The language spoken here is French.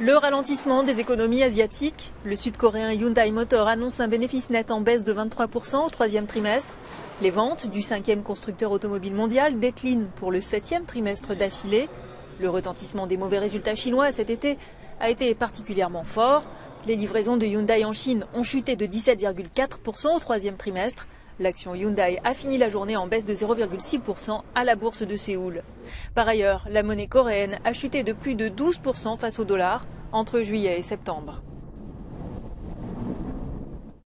Le ralentissement des économies asiatiques. Le sud-coréen Hyundai Motor annonce un bénéfice net en baisse de 23% au troisième trimestre. Les ventes du cinquième constructeur automobile mondial déclinent pour le septième trimestre d'affilée. Le retentissement des mauvais résultats chinois cet été a été particulièrement fort. Les livraisons de Hyundai en Chine ont chuté de 17,4% au troisième trimestre. L'action Hyundai a fini la journée en baisse de 0,6% à la bourse de Séoul. Par ailleurs, la monnaie coréenne a chuté de plus de 12% face au dollar entre juillet et septembre.